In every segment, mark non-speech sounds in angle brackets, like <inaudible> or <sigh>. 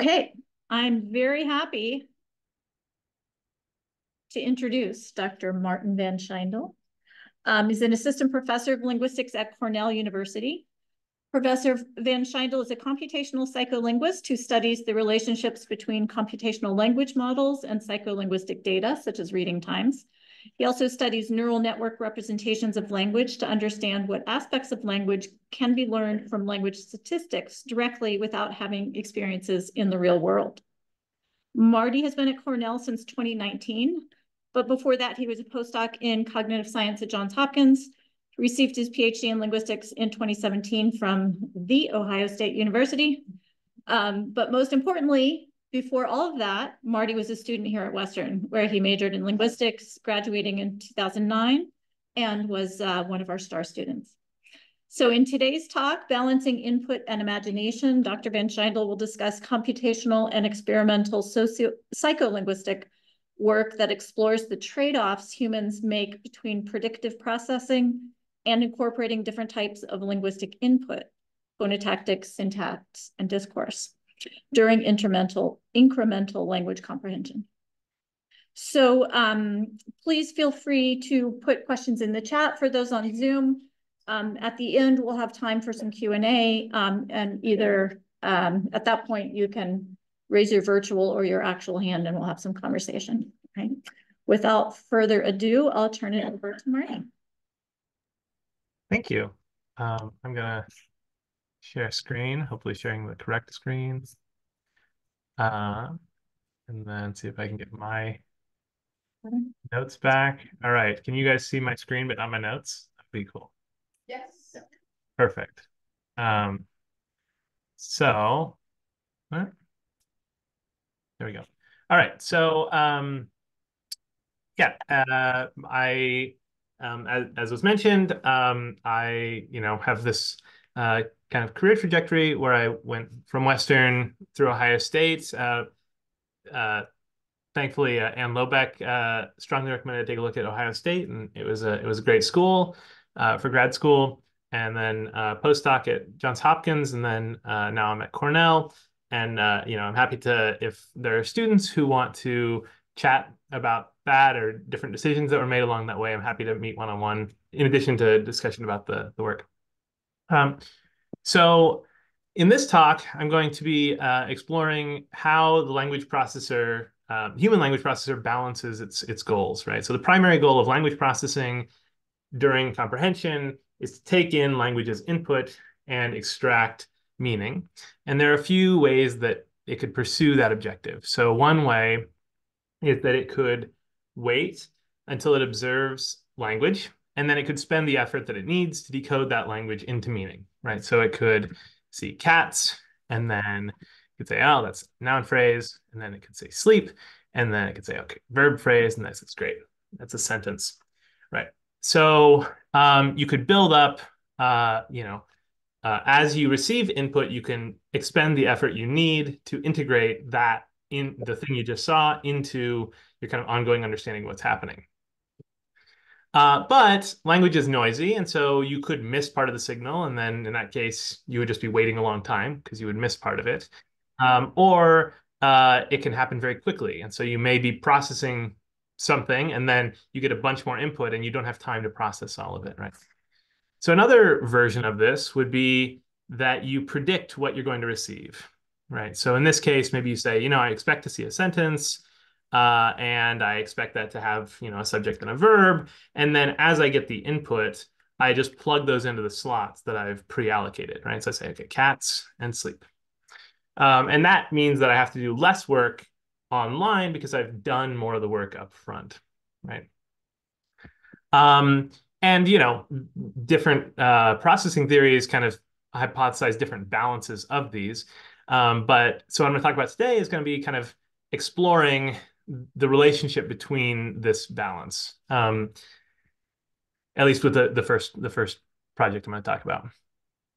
Okay, I'm very happy to introduce Dr. Marten Van Schijndel. Um, he's an assistant professor of linguistics at Cornell University. Professor Van Schijndel is a computational psycholinguist who studies the relationships between computational language models and psycholinguistic data, such as reading times. He also studies neural network representations of language to understand what aspects of language can be learned from language statistics directly without having experiences in the real world. Marty has been at Cornell since 2019, but before that, he was a postdoc in cognitive science at Johns Hopkins, received his PhD in linguistics in 2017 from the Ohio State University. Um, but most importantly, before all of that, Marty was a student here at Western, where he majored in linguistics, graduating in 2009, and was uh, one of our star students. So in today's talk, Balancing Input and Imagination, Dr. Van Schijndel will discuss computational and experimental socio psycholinguistic work that explores the trade-offs humans make between predictive processing and incorporating different types of linguistic input, phonotactics, syntax, and discourse during incremental, incremental language comprehension. So um, please feel free to put questions in the chat for those on Zoom. Um, at the end, we'll have time for some Q&A um, and either um, at that point you can raise your virtual or your actual hand and we'll have some conversation. Okay. Without further ado, I'll turn it over to Marty. Thank you. Um, I'm gonna share screen, hopefully sharing the correct screen. Uh, and then see if I can get my notes back. All right, can you guys see my screen but not my notes? That'd be cool. Yes. Perfect. Um, so, there we go. All right, so um, yeah, uh, I um, as, as, was mentioned, um, I you know have this uh, kind of career trajectory where I went from Western through Ohio State. Uh, uh, thankfully, uh, Anne Lobeck uh, strongly recommended I take a look at Ohio State, and it was a it was a great school uh, for grad school. And then postdoc at Johns Hopkins, and then now I'm at Cornell. And you know, I'm happy to if there are students who want to chat about that or different decisions that were made along that way, I'm happy to meet one-on-one in addition to discussion about the, the work. Um, so in this talk, I'm going to be uh, exploring how the language processor, uh, human language processor balances its, its goals, right? So the primary goal of language processing during comprehension is to take in language as input and extract meaning. And there are a few ways that it could pursue that objective. So one way is that it could wait until it observes language, and then it could spend the effort that it needs to decode that language into meaning, right? So it could see cats, and then it could say, oh, that's noun phrase, and then it could say sleep, and then it could say, okay, verb phrase, and that's great. That's a sentence, right? So um, you could build up, uh, you know, uh, as you receive input, you can expend the effort you need to integrate that in the thing you just saw into your kind of ongoing understanding of what's happening. Uh, but language is noisy, and so you could miss part of the signal, and then in that case, you would just be waiting a long time because you would miss part of it. Um, or uh, it can happen very quickly, and so you may be processing something, and then you get a bunch more input, and you don't have time to process all of it, right? So another version of this would be that you predict what you're going to receive right? So in this case, maybe you say, you know, I expect to see a sentence, uh, and I expect that to have, you know, a subject and a verb. And then as I get the input, I just plug those into the slots that I've pre-allocated, right? So I say, okay, cats and sleep. Um, and that means that I have to do less work online because I've done more of the work up front, right? Um, and, you know, different uh, processing theories kind of hypothesize different balances of these. Um, but so what I'm going to talk about today is going to be kind of exploring the relationship between this balance. Um, at least with the the first the first project I'm going to talk about.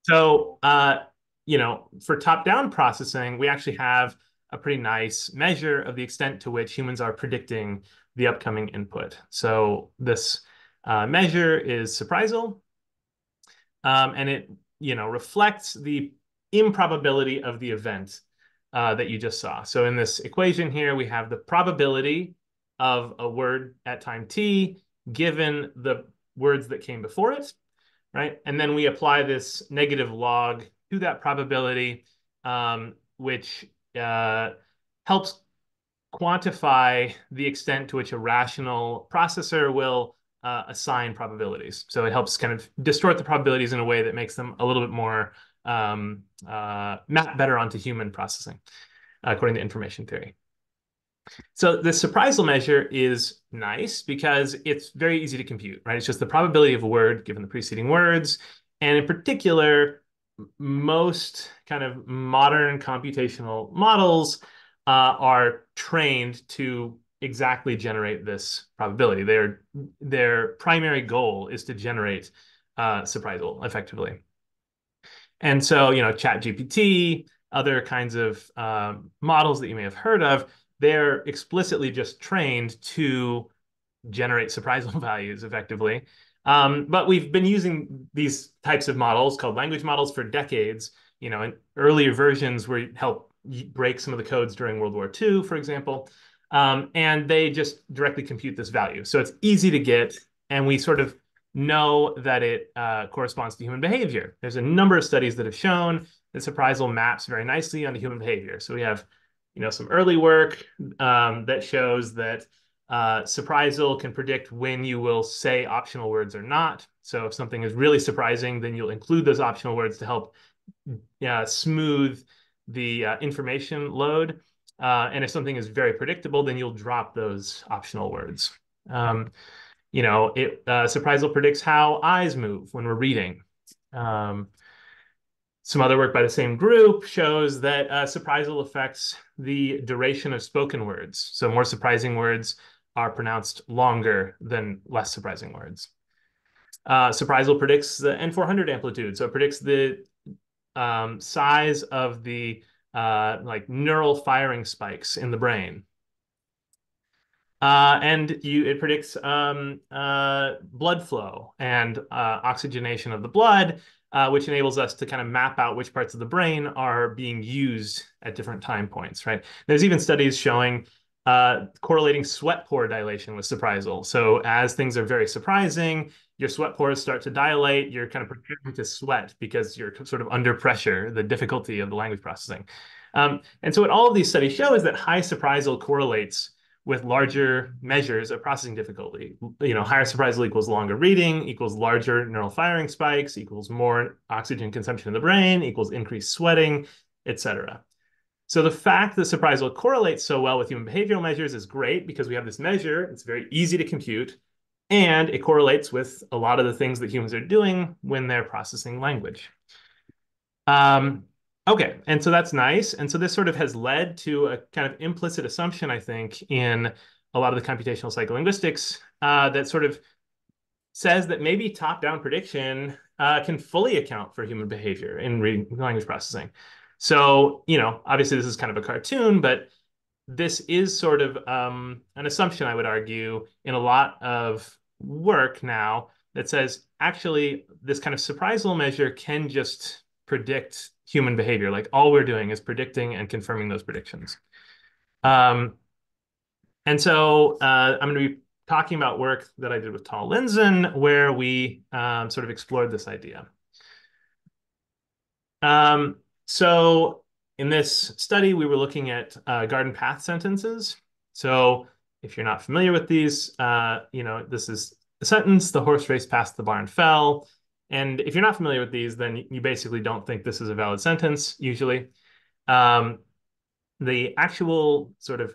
So uh, you know, for top-down processing, we actually have a pretty nice measure of the extent to which humans are predicting the upcoming input. So this uh, measure is surprisal, um, and it you know reflects the improbability of the event uh, that you just saw. So in this equation here, we have the probability of a word at time t given the words that came before it, right? And then we apply this negative log to that probability, um, which uh, helps quantify the extent to which a rational processor will uh, assign probabilities. So it helps kind of distort the probabilities in a way that makes them a little bit more um, uh, map better onto human processing, according to information theory. So the surprisal measure is nice because it's very easy to compute, right? It's just the probability of a word given the preceding words. And in particular, most kind of modern computational models uh, are trained to exactly generate this probability. Their, their primary goal is to generate uh, surprisal effectively. And so, you know, ChatGPT, other kinds of um, models that you may have heard of, they're explicitly just trained to generate surprisal <laughs> values effectively. Um, but we've been using these types of models called language models for decades. You know, in earlier versions were help break some of the codes during World War II, for example. Um, and they just directly compute this value. So it's easy to get, and we sort of know that it uh, corresponds to human behavior. There's a number of studies that have shown that surprisal maps very nicely onto human behavior. So we have, you know, some early work um, that shows that uh, surprisal can predict when you will say optional words or not. So if something is really surprising, then you'll include those optional words to help uh, smooth the uh, information load. Uh, and if something is very predictable, then you'll drop those optional words. Um, you know, it uh, surprisal predicts how eyes move when we're reading. Um, some other work by the same group shows that uh, surprisal affects the duration of spoken words. So more surprising words are pronounced longer than less surprising words. Uh, surprisal predicts the N400 amplitude, so it predicts the um, size of the uh, like neural firing spikes in the brain. Uh, and you, it predicts um, uh, blood flow and uh, oxygenation of the blood, uh, which enables us to kind of map out which parts of the brain are being used at different time points, right? There's even studies showing uh, correlating sweat pore dilation with surprisal. So as things are very surprising, your sweat pores start to dilate, you're kind of preparing to sweat because you're sort of under pressure, the difficulty of the language processing. Um, and so what all of these studies show is that high surprisal correlates with larger measures of processing difficulty. You know, higher surprisal equals longer reading, equals larger neural firing spikes, equals more oxygen consumption in the brain, equals increased sweating, etc. So the fact that surprisal correlates so well with human behavioral measures is great because we have this measure, it's very easy to compute, and it correlates with a lot of the things that humans are doing when they're processing language. Um, okay, and so that's nice. And so this sort of has led to a kind of implicit assumption, I think, in a lot of the computational psycholinguistics uh, that sort of says that maybe top-down prediction uh, can fully account for human behavior in reading language processing. So, you know, obviously this is kind of a cartoon, but this is sort of um, an assumption, I would argue, in a lot of work now that says actually this kind of surprisal measure can just predict human behavior. Like all we're doing is predicting and confirming those predictions. Um, and so uh, I'm going to be talking about work that I did with Tal Linzen, where we um, sort of explored this idea. Um, so in this study, we were looking at uh, garden path sentences. So if you're not familiar with these, uh, you know, this is a sentence, the horse raced past the barn fell. And if you're not familiar with these, then you basically don't think this is a valid sentence, usually. Um, the actual sort of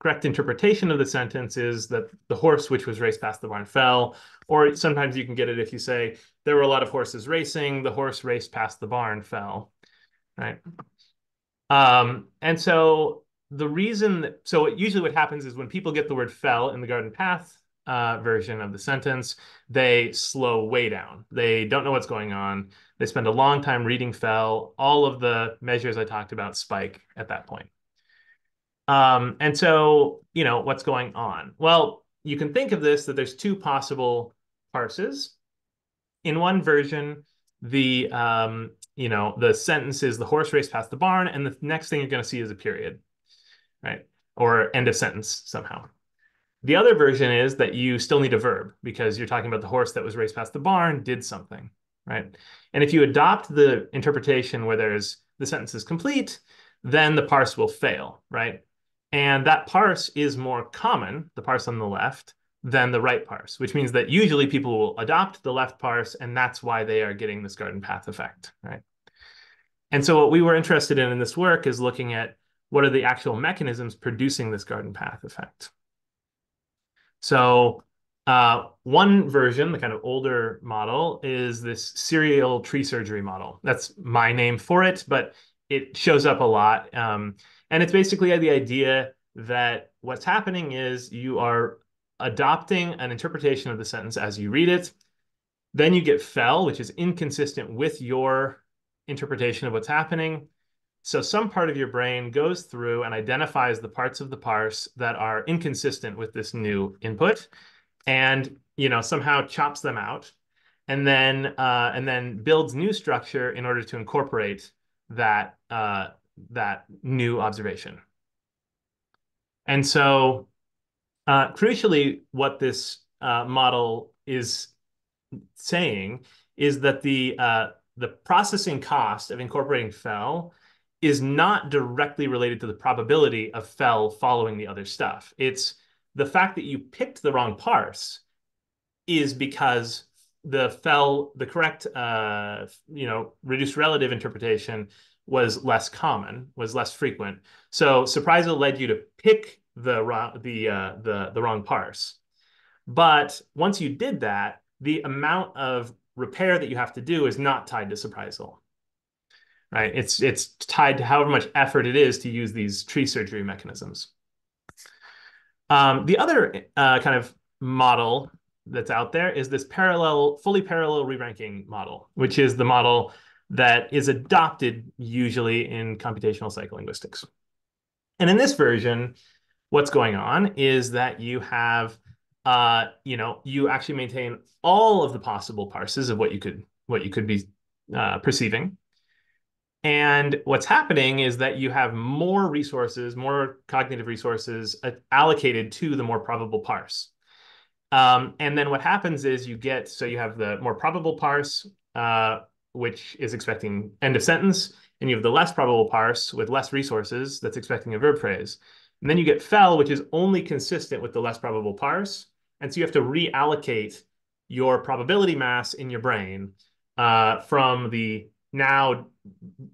correct interpretation of the sentence is that the horse which was raced past the barn fell. Or sometimes you can get it if you say, there were a lot of horses racing, the horse raced past the barn fell right? Um, and so the reason that, so usually what happens is when people get the word fell in the garden path uh, version of the sentence, they slow way down. They don't know what's going on. They spend a long time reading fell. All of the measures I talked about spike at that point. Um, and so, you know, what's going on? Well, you can think of this that there's two possible parses. In one version, the um, you know the sentence is the horse race past the barn, and the next thing you're going to see is a period, right? Or end of sentence somehow. The other version is that you still need a verb because you're talking about the horse that was raced past the barn did something, right? And if you adopt the interpretation where there's the sentence is complete, then the parse will fail, right? And that parse is more common, the parse on the left, than the right parse, which means that usually people will adopt the left parse, and that's why they are getting this garden path effect, right? And so what we were interested in in this work is looking at what are the actual mechanisms producing this garden path effect. So uh, one version, the kind of older model, is this serial tree surgery model. That's my name for it, but it shows up a lot. Um, and it's basically the idea that what's happening is you are adopting an interpretation of the sentence as you read it. Then you get fell, which is inconsistent with your interpretation of what's happening. So some part of your brain goes through and identifies the parts of the parse that are inconsistent with this new input and you know somehow chops them out and then uh, and then builds new structure in order to incorporate that uh, that new observation. And so uh, crucially, what this uh, model is saying is that the uh, the processing cost of incorporating fell is not directly related to the probability of fell following the other stuff. It's the fact that you picked the wrong parse is because the fell, the correct, uh, you know, reduced relative interpretation was less common, was less frequent. So surprisal led you to pick the wrong, the uh, the the wrong parse. But once you did that, the amount of repair that you have to do is not tied to surprisal right? It's it's tied to however much effort it is to use these tree surgery mechanisms. Um, the other uh, kind of model that's out there is this parallel, fully parallel re-ranking model, which is the model that is adopted usually in computational psycholinguistics. And in this version, what's going on is that you have, uh, you know, you actually maintain all of the possible parses of what you could what you could be uh, perceiving. And what's happening is that you have more resources, more cognitive resources uh, allocated to the more probable parse. Um, and then what happens is you get, so you have the more probable parse, uh, which is expecting end of sentence, and you have the less probable parse with less resources that's expecting a verb phrase. And then you get fell, which is only consistent with the less probable parse. And so you have to reallocate your probability mass in your brain uh, from the now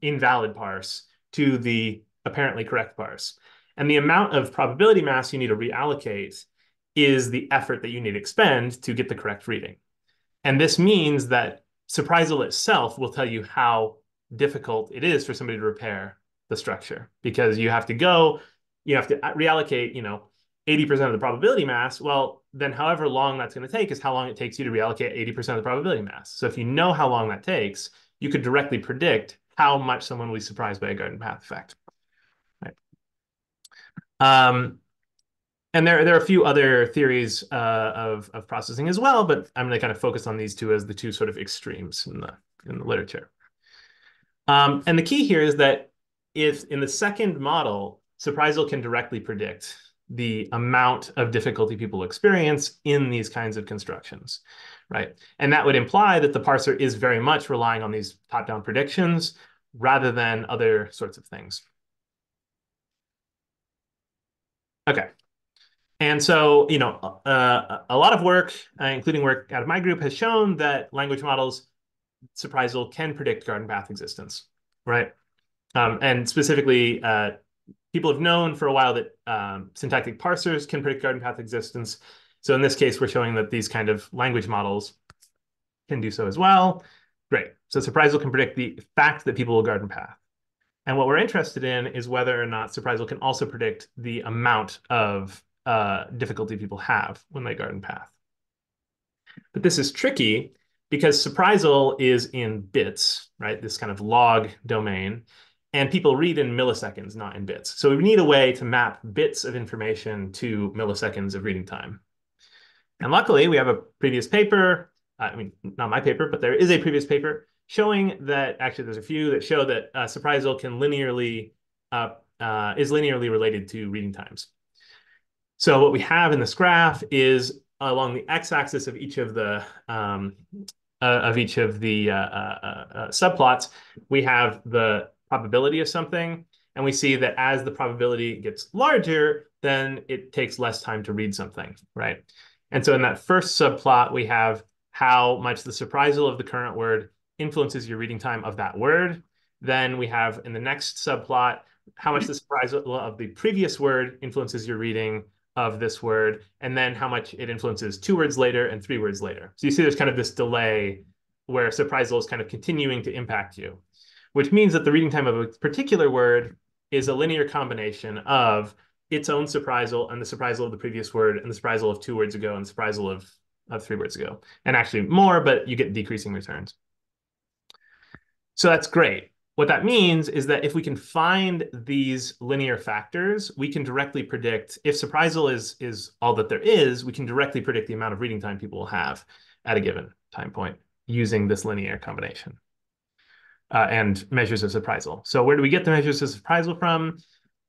invalid parse to the apparently correct parse. And the amount of probability mass you need to reallocate is the effort that you need to expend to get the correct reading. And this means that surprisal itself will tell you how difficult it is for somebody to repair the structure because you have to go, you have to reallocate, you know, 80% of the probability mass. Well, then however long that's going to take is how long it takes you to reallocate 80% of the probability mass. So if you know how long that takes, you could directly predict how much someone will be surprised by a garden path effect. Right. Um, and there, there are a few other theories uh, of, of processing as well, but I'm going to kind of focus on these two as the two sort of extremes in the, in the literature. Um, and the key here is that if in the second model, surprisal can directly predict the amount of difficulty people experience in these kinds of constructions, right? And that would imply that the parser is very much relying on these top-down predictions rather than other sorts of things. Okay. And so, you know, uh, a lot of work, uh, including work out of my group, has shown that language models, surprisal, can predict garden path existence, right? Um, and specifically, uh, people have known for a while that um, syntactic parsers can predict garden path existence. So in this case, we're showing that these kind of language models can do so as well. Great. So Surprisal can predict the fact that people will garden path. And what we're interested in is whether or not Surprisal can also predict the amount of uh, difficulty people have when they garden path. But this is tricky because Surprisal is in bits, right? This kind of log domain and people read in milliseconds, not in bits. So we need a way to map bits of information to milliseconds of reading time. And luckily, we have a previous paper, uh, I mean, not my paper, but there is a previous paper showing that actually there's a few that show that uh, surprisal can linearly uh, uh, is linearly related to reading times. So what we have in this graph is along the x-axis of each of the um, uh, of each of the uh, uh, uh, subplots, we have the probability of something, and we see that as the probability gets larger, then it takes less time to read something, right? And so in that first subplot, we have how much the surprisal of the current word influences your reading time of that word. Then we have in the next subplot, how much the surprisal of the previous word influences your reading of this word, and then how much it influences two words later and three words later. So you see there's kind of this delay where surprisal is kind of continuing to impact you, which means that the reading time of a particular word is a linear combination of its own surprisal and the surprisal of the previous word and the surprisal of two words ago and the surprisal of, of three words ago. And actually more, but you get decreasing returns. So that's great. What that means is that if we can find these linear factors, we can directly predict if surprisal is, is all that there is, we can directly predict the amount of reading time people will have at a given time point using this linear combination uh, and measures of surprisal. So where do we get the measures of surprisal from?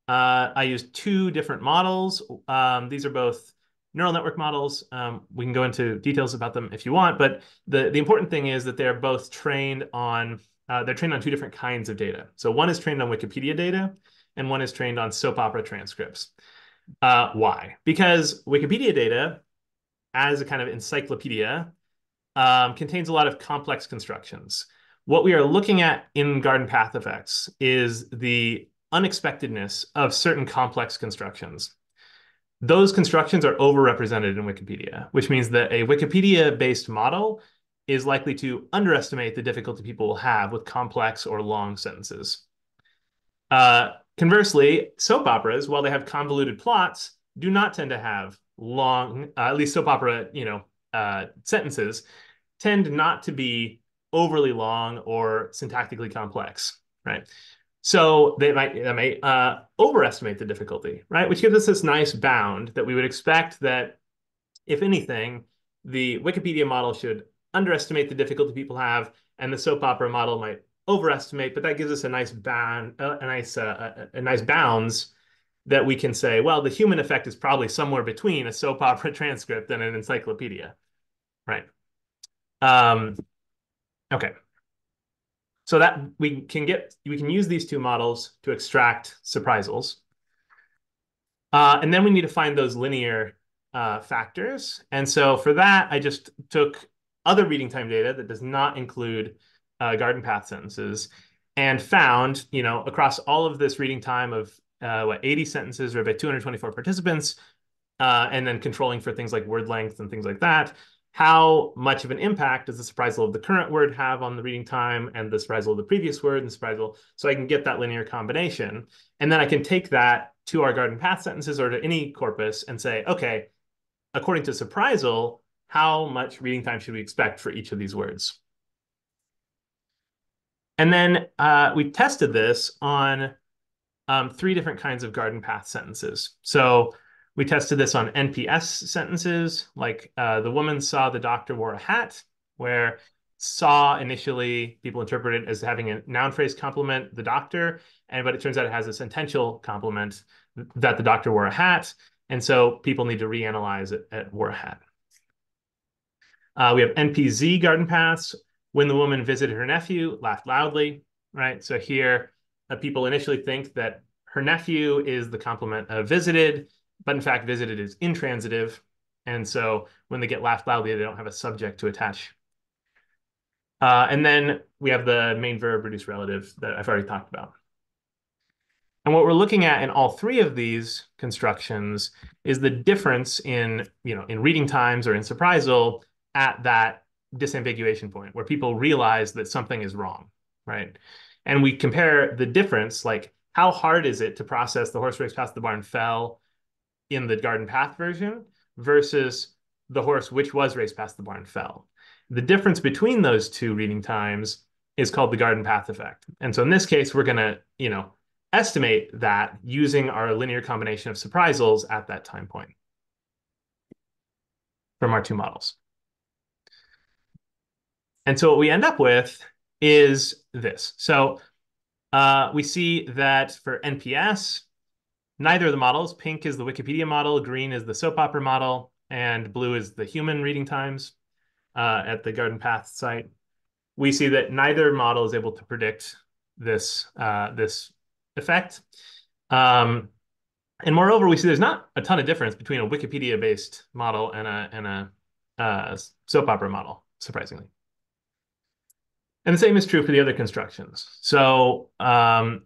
Uh, I used two different models. Um, these are both neural network models. Um, we can go into details about them if you want, but the, the important thing is that they're both trained on uh, they're trained on two different kinds of data. So one is trained on Wikipedia data, and one is trained on soap opera transcripts. Uh, why? Because Wikipedia data, as a kind of encyclopedia, um, contains a lot of complex constructions. What we are looking at in garden path effects is the unexpectedness of certain complex constructions. Those constructions are overrepresented in Wikipedia, which means that a Wikipedia-based model is likely to underestimate the difficulty people will have with complex or long sentences. Uh, conversely, soap operas, while they have convoluted plots, do not tend to have long, uh, at least soap opera, you know, uh, sentences tend not to be overly long or syntactically complex, right? So they might, they might uh, overestimate the difficulty, right? Which gives us this nice bound that we would expect that, if anything, the Wikipedia model should underestimate the difficulty people have, and the soap opera model might overestimate. But that gives us a nice bound, a nice, uh, a, a nice bounds that we can say, well, the human effect is probably somewhere between a soap opera <laughs> transcript and an encyclopedia, right? Um, okay. So that we can get, we can use these two models to extract surprisals. Uh, and then we need to find those linear uh, factors. And so for that, I just took other reading time data that does not include uh, garden path sentences and found, you know, across all of this reading time of uh, what 80 sentences or about 224 participants, uh, and then controlling for things like word length and things like that, how much of an impact does the surprisal of the current word have on the reading time and the surprisal of the previous word and surprisal, so I can get that linear combination. And then I can take that to our garden path sentences or to any corpus and say, okay, according to surprisal, how much reading time should we expect for each of these words? And then uh, we tested this on um, three different kinds of garden path sentences. So we tested this on NPS sentences, like uh, the woman saw the doctor wore a hat, where saw initially people interpret it as having a noun phrase complement the doctor, and but it turns out it has a sentential complement that the doctor wore a hat, and so people need to reanalyze it at wore a hat. Uh, we have NPZ garden paths. When the woman visited her nephew, laughed loudly, right? So here, uh, people initially think that her nephew is the complement of visited, but in fact, visited is intransitive. And so when they get laughed loudly, they don't have a subject to attach. Uh, and then we have the main verb reduced relative that I've already talked about. And what we're looking at in all three of these constructions is the difference in, you know, in reading times or in surprisal at that disambiguation point where people realize that something is wrong, right? And we compare the difference, like how hard is it to process the horse race past the barn fell in the garden path version versus the horse which was raced past the barn fell. The difference between those two reading times is called the garden path effect. And so in this case, we're going to, you know, estimate that using our linear combination of surprisals at that time point from our two models. And so what we end up with is this. So uh, we see that for NPS, neither of the models, pink is the Wikipedia model, green is the soap opera model, and blue is the human reading times uh, at the Garden Path site. We see that neither model is able to predict this, uh, this effect. Um, and moreover, we see there's not a ton of difference between a Wikipedia-based model and a, and a uh, soap opera model, surprisingly. And the same is true for the other constructions. So um,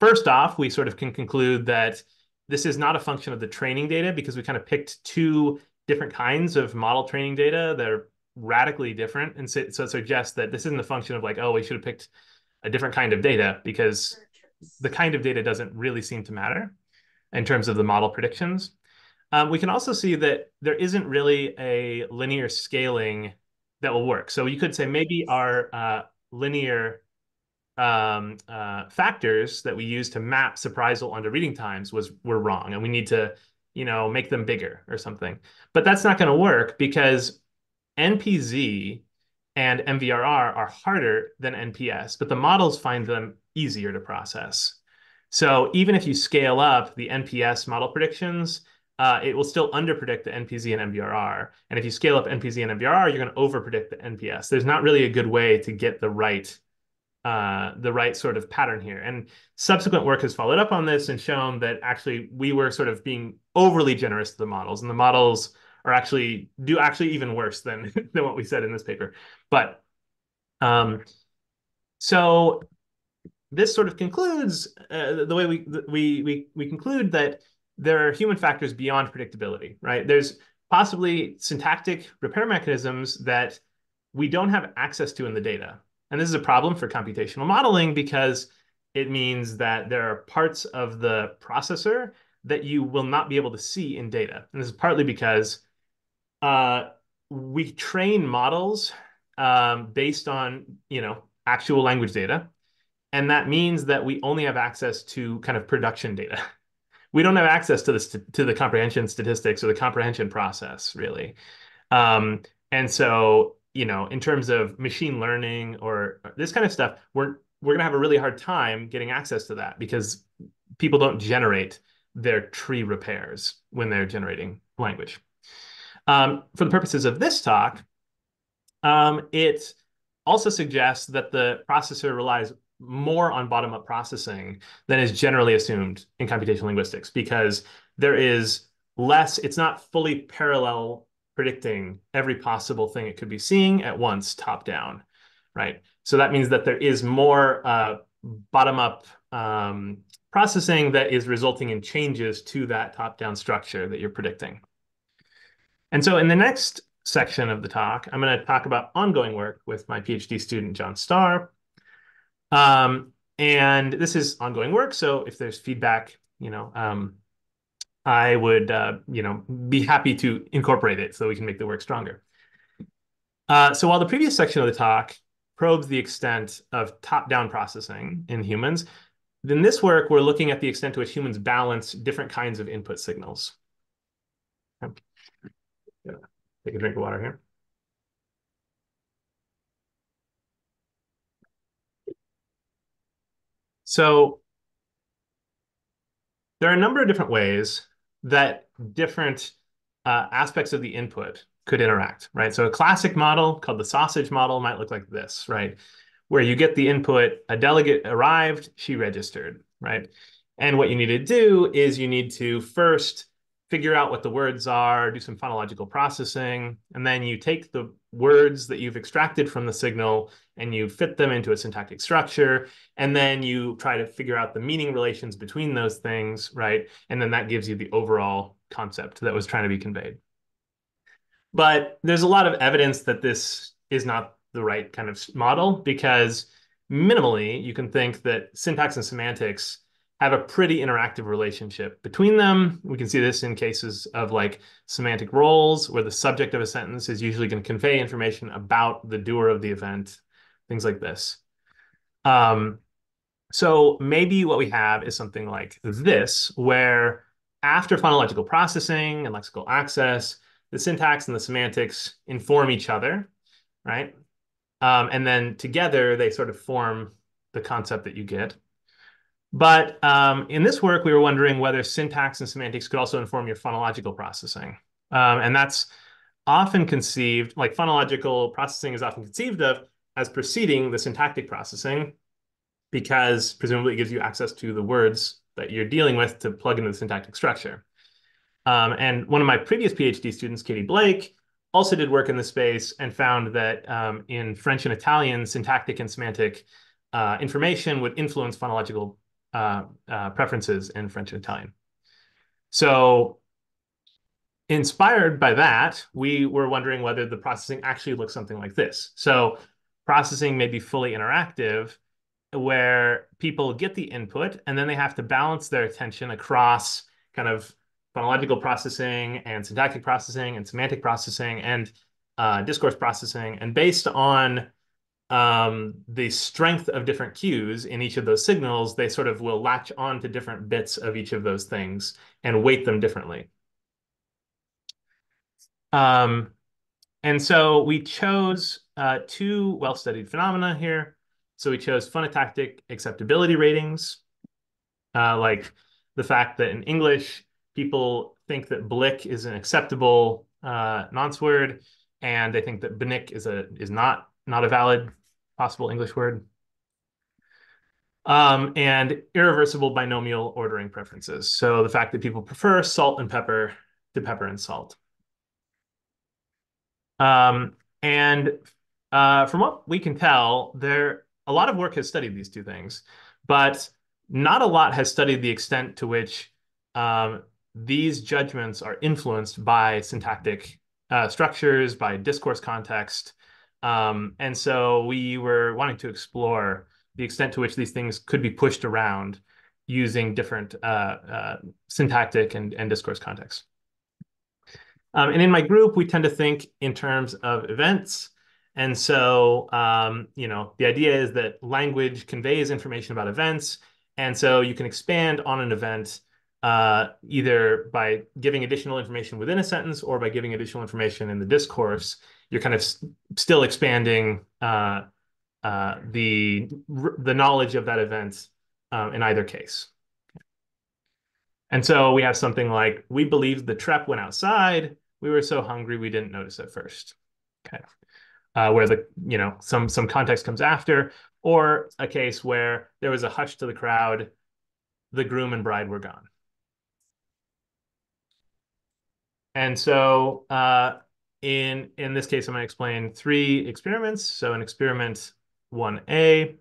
first off, we sort of can conclude that this is not a function of the training data because we kind of picked two different kinds of model training data that are radically different. And so, so it suggests that this isn't a function of like, oh, we should have picked a different kind of data because the kind of data doesn't really seem to matter in terms of the model predictions. Um, we can also see that there isn't really a linear scaling that will work. So you could say maybe our uh, linear um, uh, factors that we use to map surprisal onto reading times was were wrong, and we need to, you know, make them bigger or something. But that's not going to work because NPZ and MVRR are harder than NPS, but the models find them easier to process. So even if you scale up the NPS model predictions, uh, it will still underpredict the NPZ and MVRR. And if you scale up NPZ and MVRR, you're going to overpredict the NPS. There's not really a good way to get the right uh, the right sort of pattern here. And subsequent work has followed up on this and shown that actually we were sort of being overly generous to the models, and the models are actually do actually even worse than <laughs> than what we said in this paper. But um, so this sort of concludes uh, the way we we we we conclude that there are human factors beyond predictability, right? There's possibly syntactic repair mechanisms that we don't have access to in the data. And this is a problem for computational modeling because it means that there are parts of the processor that you will not be able to see in data. And this is partly because uh, we train models um, based on, you know, actual language data. And that means that we only have access to kind of production data. <laughs> we don't have access to the to the comprehension statistics or the comprehension process really um, and so you know in terms of machine learning or this kind of stuff we're we're going to have a really hard time getting access to that because people don't generate their tree repairs when they're generating language. Um, for the purposes of this talk um, it also suggests that the processor relies more on bottom-up processing than is generally assumed in computational linguistics because there is less, it's not fully parallel predicting every possible thing it could be seeing at once top down, right? So that means that there is more uh, bottom-up um, processing that is resulting in changes to that top-down structure that you're predicting. And so in the next section of the talk, I'm going to talk about ongoing work with my PhD student, John Starr, um, and this is ongoing work. So if there's feedback, you know, um, I would, uh, you know, be happy to incorporate it so we can make the work stronger. Uh, so while the previous section of the talk probes the extent of top-down processing in humans, in this work, we're looking at the extent to which humans balance different kinds of input signals. Take a drink of water here. So there are a number of different ways that different uh, aspects of the input could interact, right? So a classic model called the sausage model might look like this, right? Where you get the input, a delegate arrived, she registered, right? And what you need to do is you need to first figure out what the words are, do some phonological processing, and then you take the words that you've extracted from the signal and you fit them into a syntactic structure, and then you try to figure out the meaning relations between those things, right? And then that gives you the overall concept that was trying to be conveyed. But there's a lot of evidence that this is not the right kind of model because minimally you can think that syntax and semantics have a pretty interactive relationship between them. We can see this in cases of like semantic roles, where the subject of a sentence is usually going to convey information about the doer of the event, things like this. Um, so maybe what we have is something like this, where after phonological processing and lexical access, the syntax and the semantics inform each other, right? Um, and then together they sort of form the concept that you get. But um, in this work, we were wondering whether syntax and semantics could also inform your phonological processing. Um, and that's often conceived, like phonological processing is often conceived of as preceding the syntactic processing because presumably it gives you access to the words that you're dealing with to plug into the syntactic structure. Um, and one of my previous PhD students, Katie Blake, also did work in the space and found that um, in French and Italian, syntactic and semantic uh, information would influence phonological uh, uh, preferences in French and Italian. So inspired by that, we were wondering whether the processing actually looks something like this. So processing may be fully interactive, where people get the input and then they have to balance their attention across kind of phonological processing and syntactic processing and semantic processing and uh, discourse processing. And based on um, the strength of different cues in each of those signals, they sort of will latch on to different bits of each of those things and weight them differently. Um, and so we chose uh, two well-studied phenomena here. So we chose phonotactic acceptability ratings, uh, like the fact that in English, people think that blick is an acceptable uh, nonce word, and they think that bnick is a is not not a valid possible English word. Um, and irreversible binomial ordering preferences. So the fact that people prefer salt and pepper to pepper and salt. Um, and uh, from what we can tell, there a lot of work has studied these two things, but not a lot has studied the extent to which um, these judgments are influenced by syntactic uh, structures, by discourse context. Um, and so we were wanting to explore the extent to which these things could be pushed around using different uh, uh, syntactic and, and discourse contexts. Um, and in my group, we tend to think in terms of events. And so, um, you know, the idea is that language conveys information about events. And so you can expand on an event uh, either by giving additional information within a sentence or by giving additional information in the discourse. You're kind of still expanding uh, uh, the, the knowledge of that event um, in either case. And so we have something like, we believe the trap went outside, we were so hungry we didn't notice at first. Okay. Uh, where the, you know, some some context comes after, or a case where there was a hush to the crowd, the groom and bride were gone. And so uh, in, in this case, I'm going to explain three experiments. So in experiment 1A,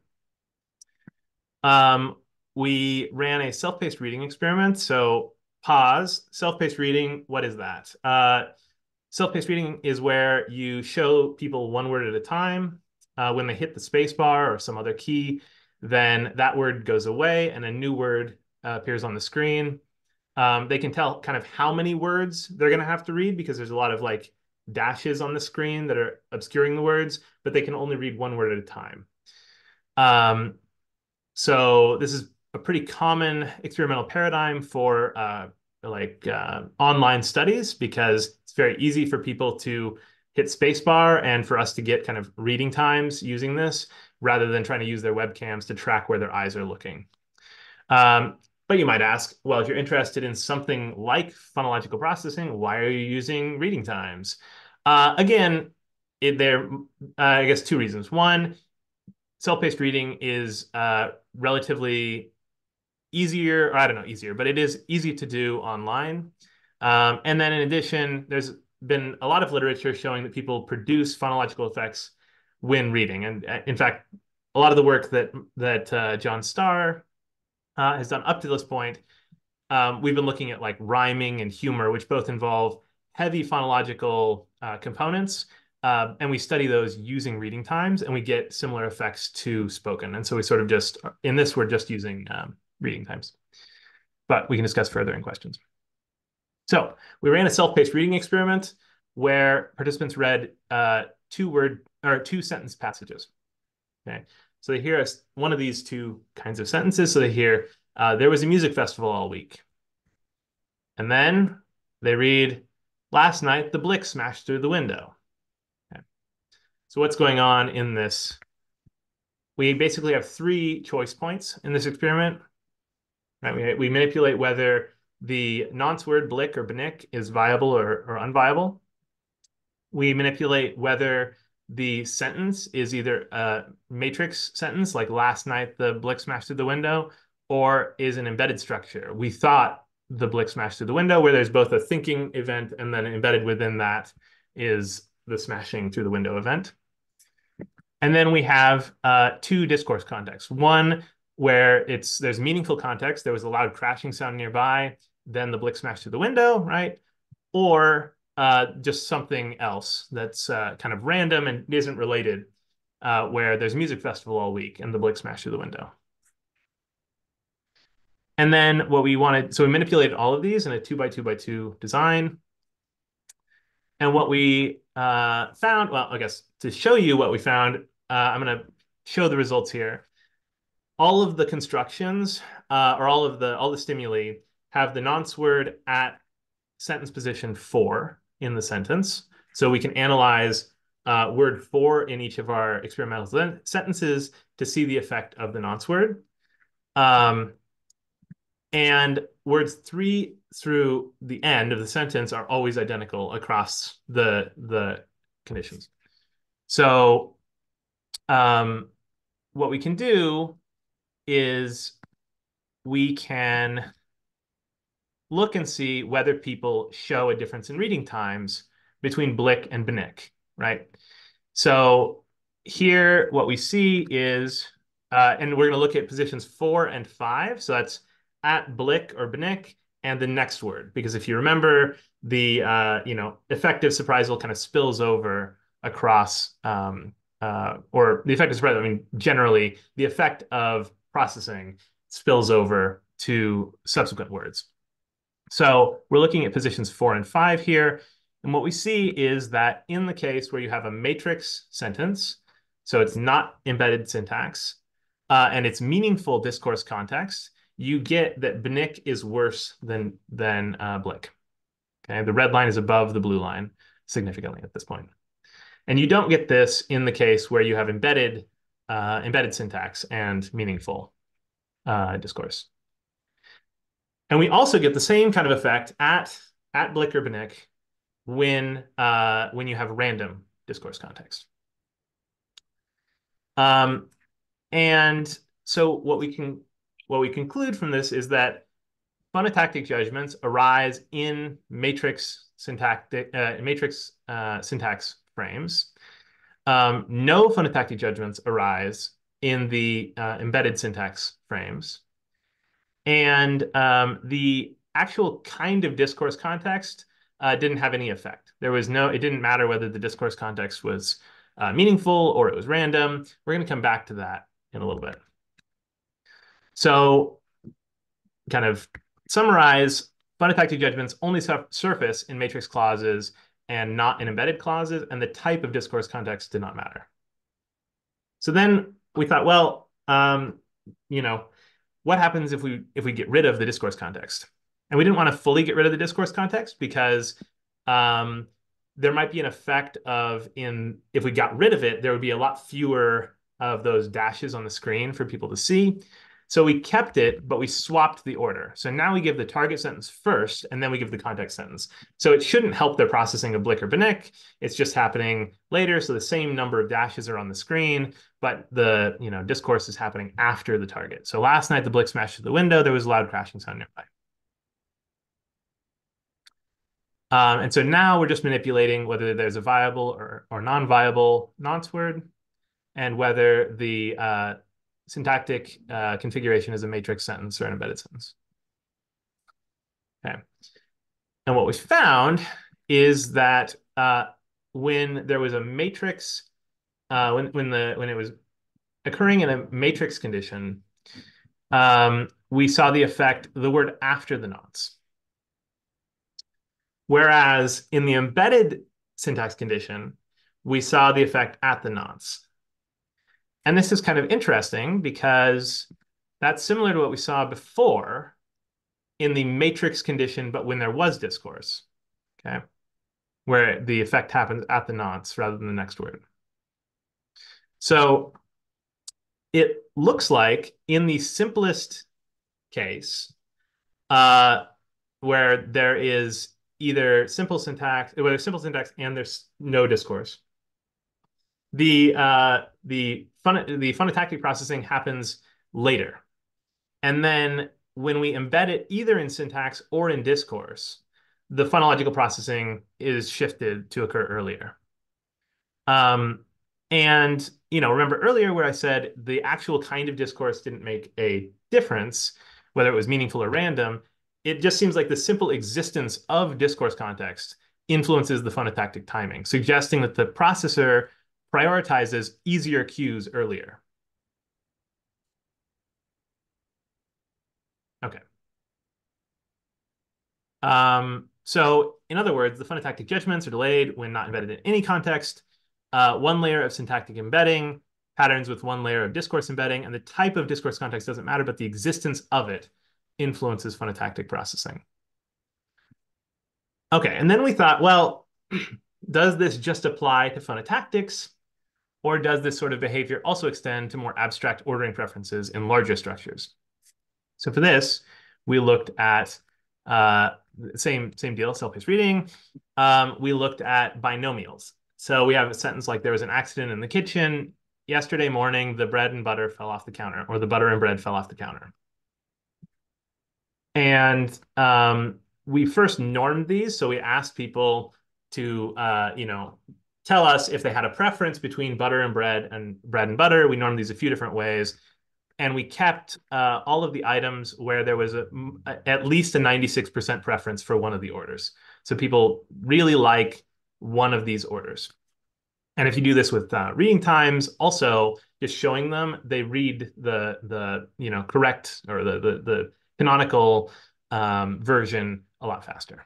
um, we ran a self-paced reading experiment. So pause, self-paced reading, what is that? Uh, self-paced reading is where you show people one word at a time. Uh, when they hit the space bar or some other key, then that word goes away and a new word uh, appears on the screen. Um, they can tell kind of how many words they're going to have to read because there's a lot of like dashes on the screen that are obscuring the words, but they can only read one word at a time. Um, so this is a pretty common experimental paradigm for uh, like uh, online studies because it's very easy for people to hit spacebar and for us to get kind of reading times using this rather than trying to use their webcams to track where their eyes are looking. Um, but you might ask, well, if you're interested in something like phonological processing, why are you using reading times? Uh, again, it, there, uh, I guess, two reasons. One, self-paced reading is uh, relatively easier, or I don't know, easier, but it is easy to do online. Um, and then in addition, there's been a lot of literature showing that people produce phonological effects when reading. And uh, in fact, a lot of the work that that uh, John Starr uh, has done up to this point, um, we've been looking at like rhyming and humor, which both involve heavy phonological uh, components. Uh, and we study those using reading times and we get similar effects to spoken. And so we sort of just, in this, we're just using um, reading times. But we can discuss further in questions. So we ran a self-paced reading experiment where participants read uh, two word or two sentence passages. Okay, so they hear us one of these two kinds of sentences. So they hear, uh, "There was a music festival all week," and then they read, "Last night the blick smashed through the window." Okay. So what's going on in this? We basically have three choice points in this experiment. Right? We, we manipulate whether the nonce word blick or bnick is viable or, or unviable. We manipulate whether the sentence is either a matrix sentence, like last night the blick smashed through the window, or is an embedded structure. We thought the blick smashed through the window, where there's both a thinking event and then embedded within that is the smashing through the window event. And then we have uh, two discourse contexts. One where it's there's meaningful context. There was a loud crashing sound nearby. Then the blick smashed through the window, right? Or uh, just something else that's uh, kind of random and isn't related, uh, where there's a music festival all week and the blick smashed through the window. And then what we wanted, so we manipulated all of these in a two by two by two design. And what we uh, found, well, I guess to show you what we found, uh, I'm going to show the results here. All of the constructions, uh, or all of the all the stimuli, have the nonce word at sentence position four in the sentence. So we can analyze uh, word four in each of our experimental sentences to see the effect of the nonce word. Um, and words three through the end of the sentence are always identical across the, the conditions. So um, what we can do is we can look and see whether people show a difference in reading times between Blick and Bnick, right? So here, what we see is, uh, and we're going to look at positions four and five. So that's at Blick or Bnick and the next word. Because if you remember, the uh, you know effective surprisal kind of spills over across, um, uh, or the effective surprisal. I mean, generally, the effect of processing spills over to subsequent words. So we're looking at positions four and five here. And what we see is that in the case where you have a matrix sentence, so it's not embedded syntax, uh, and it's meaningful discourse context, you get that Bnick is worse than than uh, Blick. Okay, the red line is above the blue line significantly at this point. And you don't get this in the case where you have embedded uh, embedded syntax and meaningful uh, discourse. And we also get the same kind of effect at at Blick or Bnick when uh, when you have random discourse context. Um, and so what we can what we conclude from this is that phonotactic judgments arise in matrix syntactic uh, matrix uh, syntax frames. Um, no phonotactic judgments arise in the uh, embedded syntax frames. And um, the actual kind of discourse context uh, didn't have any effect. There was no, it didn't matter whether the discourse context was uh, meaningful or it was random. We're going to come back to that in a little bit. So kind of summarize, phonotactic judgments only surface in matrix clauses and not in embedded clauses, and the type of discourse context did not matter. So then we thought, well, um, you know, what happens if we if we get rid of the discourse context? And we didn't want to fully get rid of the discourse context because um, there might be an effect of in if we got rid of it, there would be a lot fewer of those dashes on the screen for people to see. So we kept it, but we swapped the order. So now we give the target sentence first, and then we give the context sentence. So it shouldn't help their processing of Blick or Bnick. It's just happening later. So the same number of dashes are on the screen, but the you know discourse is happening after the target. So last night, the Blick smashed the window. There was a loud crashing sound nearby. Um, and so now we're just manipulating whether there's a viable or, or non-viable nonce word and whether the uh, syntactic uh, configuration is a matrix sentence or an embedded sentence. Okay. And what we found is that uh, when there was a matrix, uh, when when the when it was occurring in a matrix condition, um, we saw the effect the word after the nonce. Whereas in the embedded syntax condition, we saw the effect at the nonce. And this is kind of interesting because that's similar to what we saw before in the matrix condition, but when there was discourse, okay, where the effect happens at the nonce rather than the next word. So it looks like in the simplest case, uh, where there is either simple syntax, where there's simple syntax and there's no discourse, the uh, the fun the phonotactic processing happens later, and then when we embed it either in syntax or in discourse, the phonological processing is shifted to occur earlier. Um, and you know, remember earlier where I said the actual kind of discourse didn't make a difference, whether it was meaningful or random. It just seems like the simple existence of discourse context influences the phonotactic timing, suggesting that the processor prioritizes easier cues earlier. Okay. Um, so in other words, the phonotactic judgments are delayed when not embedded in any context. Uh, one layer of syntactic embedding, patterns with one layer of discourse embedding, and the type of discourse context doesn't matter, but the existence of it influences phonotactic processing. Okay, and then we thought, well, <clears throat> does this just apply to phonotactics? Or does this sort of behavior also extend to more abstract ordering preferences in larger structures? So for this, we looked at uh, same same deal, self-paced reading. Um, we looked at binomials. So we have a sentence like there was an accident in the kitchen. Yesterday morning, the bread and butter fell off the counter, or the butter and bread fell off the counter. And um, we first normed these. So we asked people to, uh, you know, tell us if they had a preference between butter and bread and bread and butter. We normed these a few different ways. And we kept uh, all of the items where there was a, at least a 96% preference for one of the orders. So people really like one of these orders. And if you do this with uh, reading times, also just showing them, they read the the you know correct or the the, the canonical um, version a lot faster.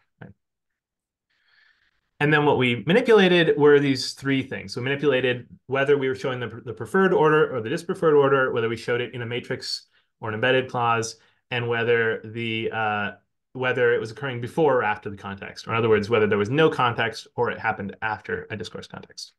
And then what we manipulated were these three things. So we manipulated whether we were showing the, the preferred order or the dispreferred order, whether we showed it in a matrix or an embedded clause, and whether the uh, whether it was occurring before or after the context, or in other words, whether there was no context or it happened after a discourse context.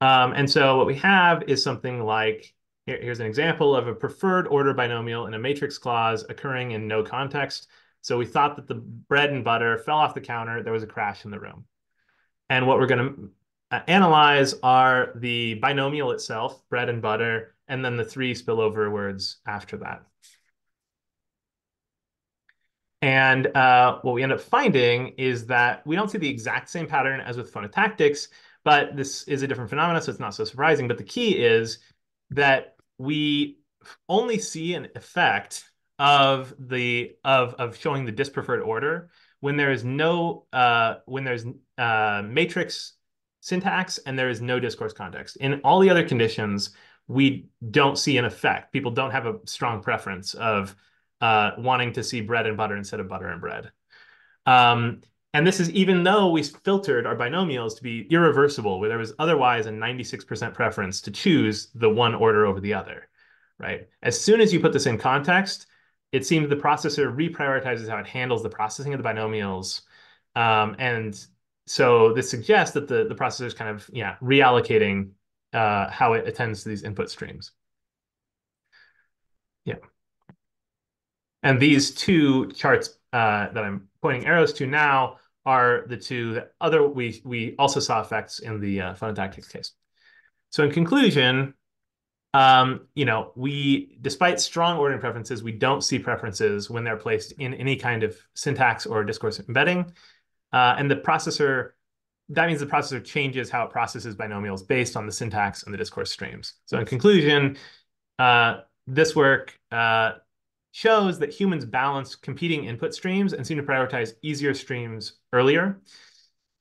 Um, and so what we have is something like, here, here's an example of a preferred order binomial in a matrix clause occurring in no context. So we thought that the bread and butter fell off the counter. There was a crash in the room. And what we're going to uh, analyze are the binomial itself, bread and butter, and then the three spillover words after that. And uh, what we end up finding is that we don't see the exact same pattern as with phonotactics, but this is a different phenomenon, so it's not so surprising. But the key is that we only see an effect of the of of showing the dispreferred order when there is no uh, when there's uh, matrix syntax and there is no discourse context. In all the other conditions, we don't see an effect. People don't have a strong preference of uh, wanting to see bread and butter instead of butter and bread. Um, and this is even though we filtered our binomials to be irreversible, where there was otherwise a 96% preference to choose the one order over the other, right? As soon as you put this in context, it seems the processor reprioritizes how it handles the processing of the binomials. Um, and so this suggests that the, the processor is kind of, yeah, reallocating uh, how it attends to these input streams. Yeah. And these two charts uh, that I'm pointing arrows to now are the two that other we we also saw effects in the uh, phonotactics case. So in conclusion, um, you know, we, despite strong ordering preferences, we don't see preferences when they're placed in any kind of syntax or discourse embedding. Uh, and the processor, that means the processor changes how it processes binomials based on the syntax and the discourse streams. So in conclusion, uh, this work uh, shows that humans balance competing input streams and seem to prioritize easier streams earlier.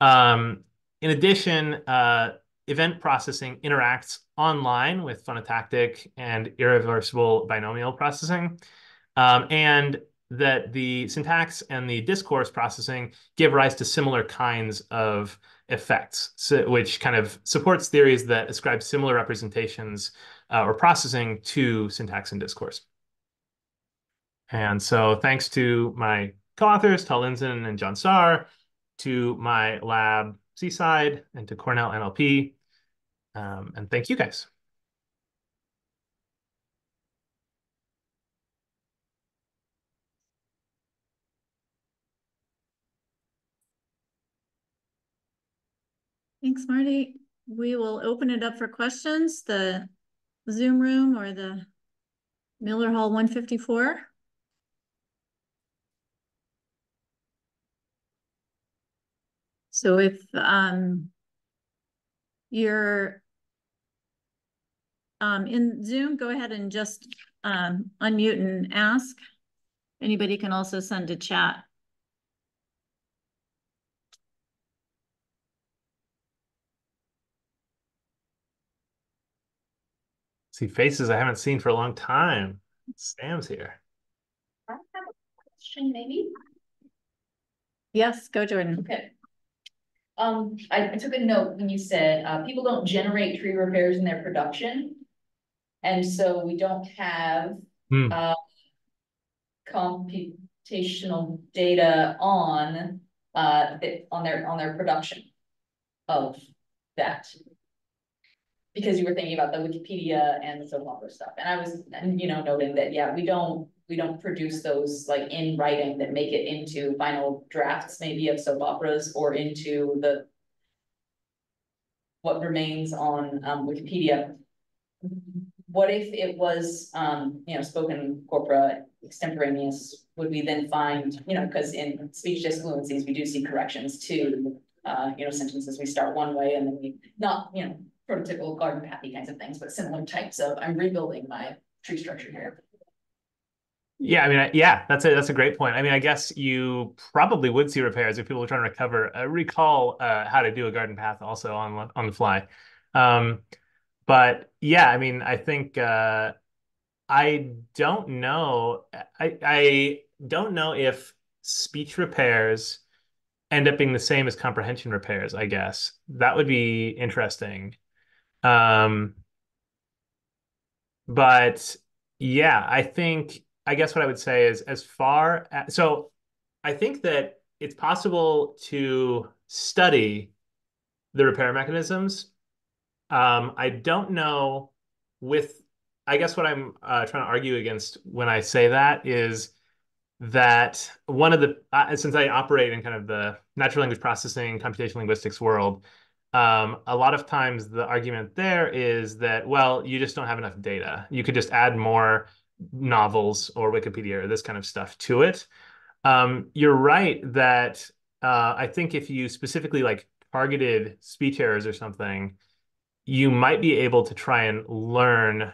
Um, in addition, uh, event processing interacts online with phonotactic and irreversible binomial processing, um, and that the syntax and the discourse processing give rise to similar kinds of effects, so, which kind of supports theories that ascribe similar representations uh, or processing to syntax and discourse. And so thanks to my co-authors, Tal Linzen and John Sarr, to my lab C.Psyd, and to Cornell NLP, Um, and thank you guys. Thanks, Marty. We will open it up for questions, the Zoom room or the Miller Hall one fifty-four. So if um you're um in Zoom, go ahead and just um unmute and ask. Anybody can also send a chat. See faces I haven't seen for a long time. Sam's here. I have a question, maybe? Yes, go Jordan. Okay. Um, I, I took a note when you said, uh, people don't generate tree repairs in their production. And so we don't have, Hmm. uh, computational data on, uh, on their, on their production of that. Because you were thinking about the Wikipedia and the soap opera stuff, and I was, you know, noting that, yeah, we don't, we don't produce those like in writing that make it into final drafts maybe of soap operas or into the. What remains on um Wikipedia. What if it was um, you know, spoken corpora extemporaneous, would we then find, you know, because in speech disfluencies, we do see corrections to. Uh, you know, sentences, we start one way and then we, not, you know, prototypical garden pathy kinds of things, but similar types of, I'm rebuilding my tree structure here. Yeah, I mean, yeah, that's a that's a great point. I mean, I guess you probably would see repairs if people were trying to recover, uh, recall uh, how to do a garden path also on on the fly. Um, but yeah, I mean, I think uh, I don't know. I I don't know if speech repairs end up being the same as comprehension repairs. I guess that would be interesting. Um, but yeah, I think I guess what I would say is as far as, so I think that it's possible to study the repair mechanisms. Um, I don't know with, I guess what I'm uh, trying to argue against when I say that is that one of the, uh, since I operate in kind of the natural language processing, computational linguistics world, um, a lot of times the argument there is that, well, you just don't have enough data. You could just add more novels or Wikipedia or this kind of stuff to it. Um, you're right that uh, I think if you specifically like targeted speech errors or something, you might be able to try and learn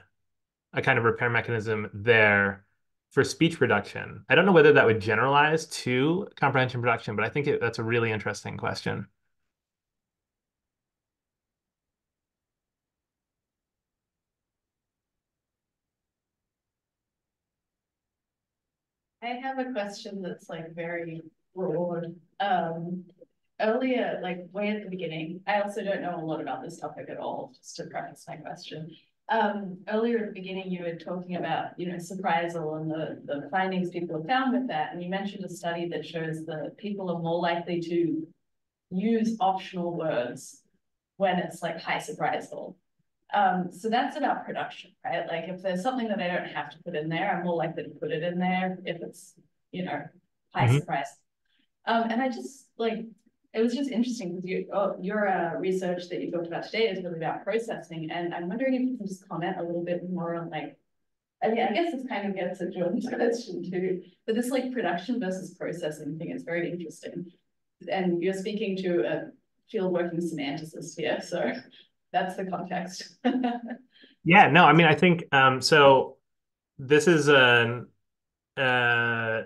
a kind of repair mechanism there for speech production. I don't know whether that would generalize to comprehension production, but I think it, that's a really interesting question. I have a question that's like very broad. Um, earlier, like way at the beginning, I also don't know a lot about this topic at all, just to preface my question. Um, earlier at the beginning, you were talking about, you know, surprisal and the, the findings people have found with that. And you mentioned a study that shows that people are more likely to use optional words when it's like high surprisal. Um, so that's about production, right? Like if there's something that I don't have to put in there, I'm more likely to put it in there if it's, you know, high Mhm. surprise. Um, and I just like, it was just interesting because you, oh, your uh, research that you talked about today is really about processing. And I'm wondering if you can just comment a little bit more on like, I mean, I guess this kind of gets at Jordan's <laughs> question too, but this like production versus processing thing is very interesting. And you're speaking to a field working semanticist here, so <laughs> that's the context. <laughs> Yeah, no, I mean, I think um, so. This is an uh,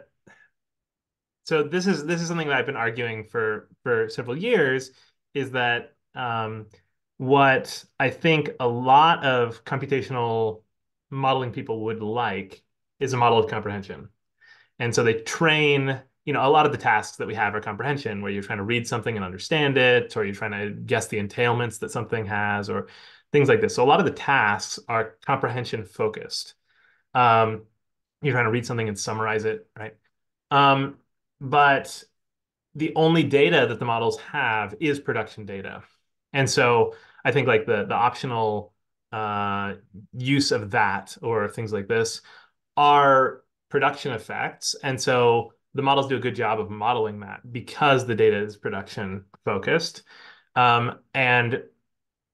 so this is this is something that I've been arguing for for several years. Is that um, what I think a lot of computational modeling people would like is a model of comprehension, and so they train. You know, a lot of the tasks that we have are comprehension, where you're trying to read something and understand it, or you're trying to guess the entailments that something has, or things like this. So a lot of the tasks are comprehension focused. Um, you're trying to read something and summarize it, right? Um, but the only data that the models have is production data. And so I think like the the optional uh, use of that or things like this are production effects, and so the models do a good job of modeling that because the data is production focused. Um, and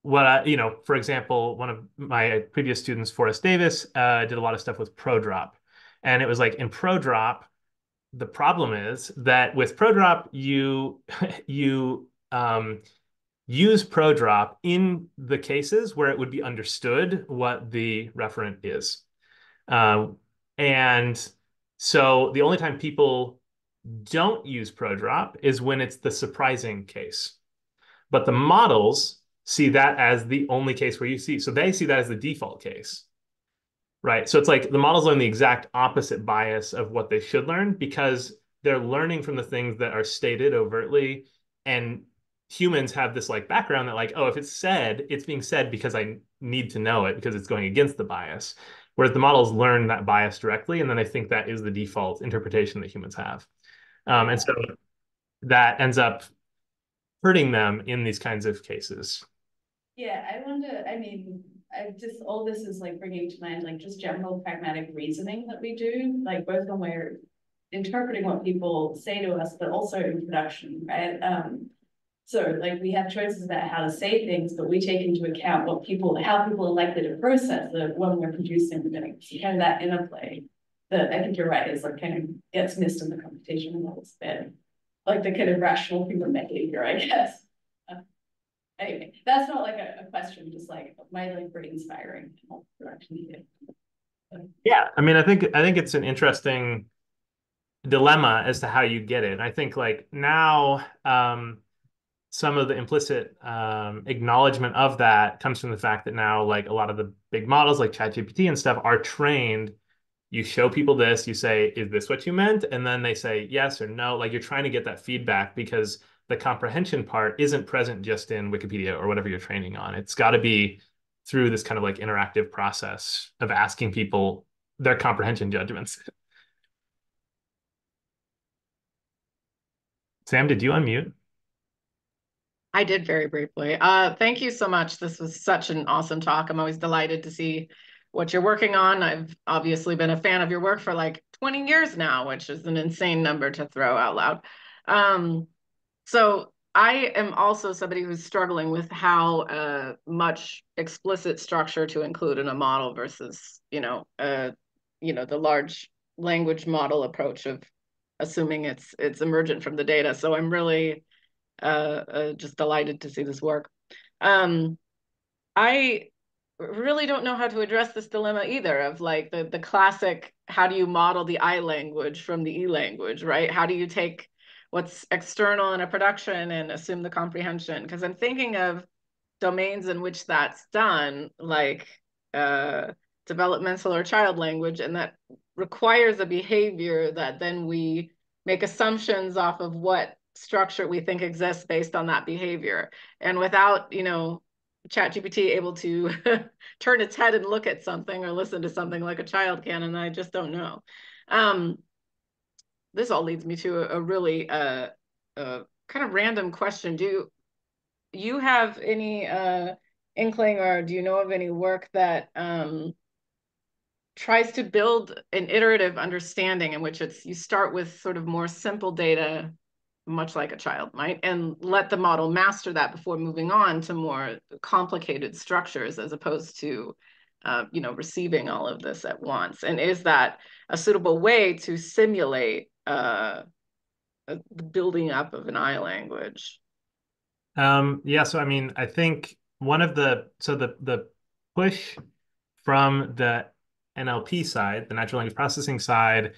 what I, you know, for example, one of my previous students, Forrest Davis, uh, did a lot of stuff with ProDrop. And it was like in ProDrop, the problem is that with ProDrop, you <laughs> you um, use ProDrop in the cases where it would be understood what the referent is. Um, and so the only time people don't use ProDrop is when it's the surprising case. But the models see that as the only case where you see, so they see that as the default case. Right. So it's like the models learn the exact opposite bias of what they should learn because they're learning from the things that are stated overtly. And humans have this like background that like, oh, if it's said, it's being said because I need to know it because it's going against the bias. Whereas the models learn that bias directly, and then I think that is the default interpretation that humans have. Um, and so that ends up hurting them in these kinds of cases. Yeah, I wonder, I mean, I just, all this is like bringing to mind like just general pragmatic reasoning that we do, like both when we're interpreting what people say to us, but also in production, right? Um, so like we have choices about how to say things, but we take into account what people, how people are likely to process it when we're producing the kind of that interplay that I think you're right is like kind of gets missed in the computation a little bit. Like the kind of rational human behavior, I guess. Anyway, that's not like a, a, question, just like my like pretty inspiring. Yeah, I mean, I think I think it's an interesting dilemma as to how you get it. I think like now um some of the implicit um, acknowledgement of that comes from the fact that now like a lot of the big models like ChatGPT and stuff are trained. You show people this, you say, is this what you meant? And then they say yes or no. Like you're trying to get that feedback because the comprehension part isn't present just in Wikipedia or whatever you're training on. It's got to be through this kind of like interactive process of asking people their comprehension judgments. Sam, did you unmute? I did very briefly. Uh, thank you so much. This was such an awesome talk. I'm always delighted to see what you're working on. I've obviously been a fan of your work for like 20 years now, which is an insane number to throw out loud. Um, so I am also somebody who's struggling with how uh, much explicit structure to include in a model versus, you know, uh, you know, the large language model approach of assuming it's it's emergent from the data. So I'm really uh, uh, just delighted to see this work. Um, I really don't know how to address this dilemma either of like the the classic how do you model the I language from the E language, right? How do you take what's external in a production and assume the comprehension? Because I'm thinking of domains in which that's done, like uh, developmental or child language, and that requires a behavior that then we make assumptions off of what structure we think exists based on that behavior. And without, you know, ChatGPT able to <laughs> turn its head and look at something or listen to something like a child can, and I just don't know. Um, this all leads me to a, a really uh, uh, kind of random question. Do you have any uh, inkling or do you know of any work that um, tries to build an iterative understanding in which it's you start with sort of more simple data much like a child might, and let the model master that before moving on to more complicated structures as opposed to, uh, you know, receiving all of this at once. And is that a suitable way to simulate uh, the building up of an I language? Um, yeah, so I mean, I think one of the so the the push from the NLP side, the natural language processing side,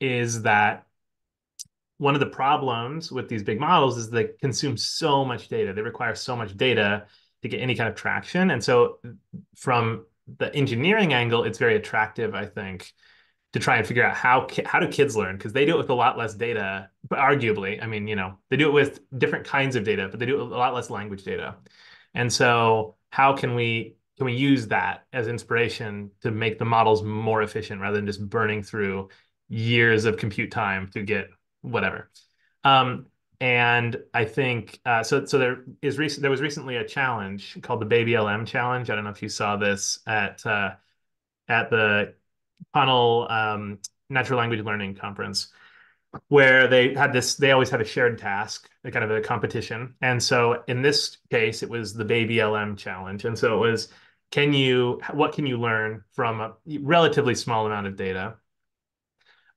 is that one of the problems with these big models is they consume so much data. They require so much data to get any kind of traction. And so from the engineering angle, it's very attractive, I think, to try and figure out how how do kids learn because they do it with a lot less data, but arguably, I mean, you know, they do it with different kinds of data, but they do it with a lot less language data. And so how can we can we use that as inspiration to make the models more efficient rather than just burning through years of compute time to get whatever. Um, and I think uh, so. So there is recent. There was recently a challenge called the Baby LM Challenge. I don't know if you saw this at uh, at the CoNLL um, Natural Language Learning Conference, where they had this. They always had a shared task, a kind of a competition. And so in this case, it was the Baby LM Challenge. And so it was, can you? What can you learn from a relatively small amount of data?